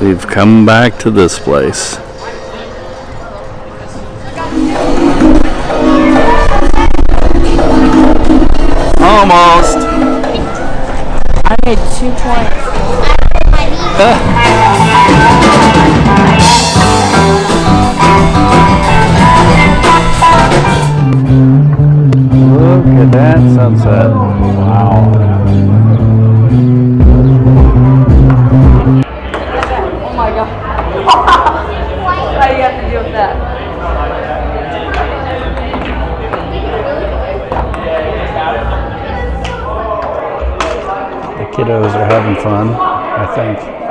We've come back to this place. Almost. I made two points. Look at that sunset. The kiddos are having fun, I think.